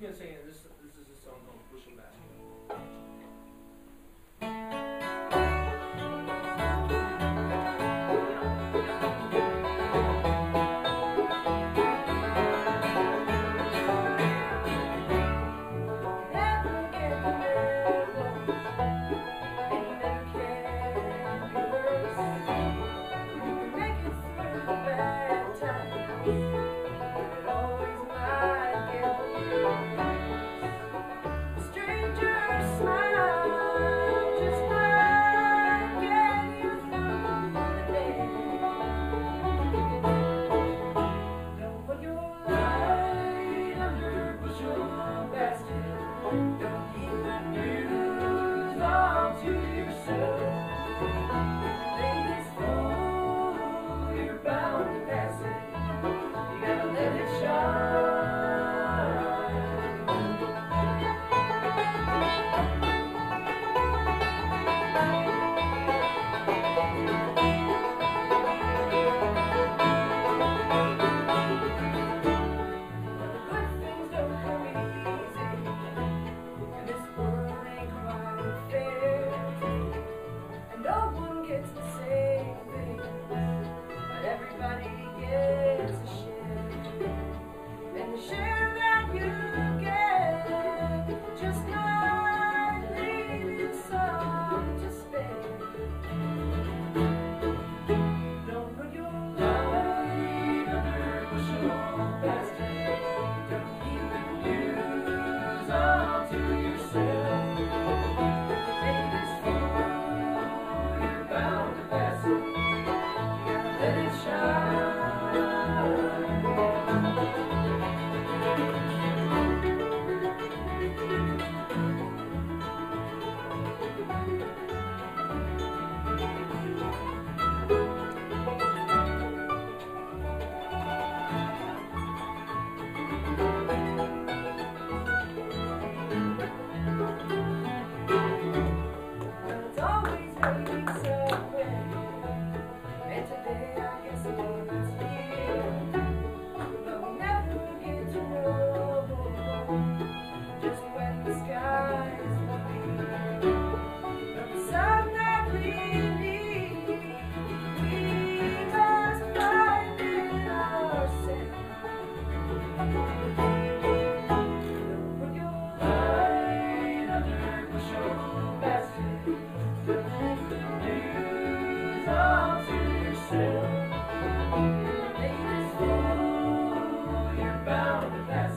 been saying this that.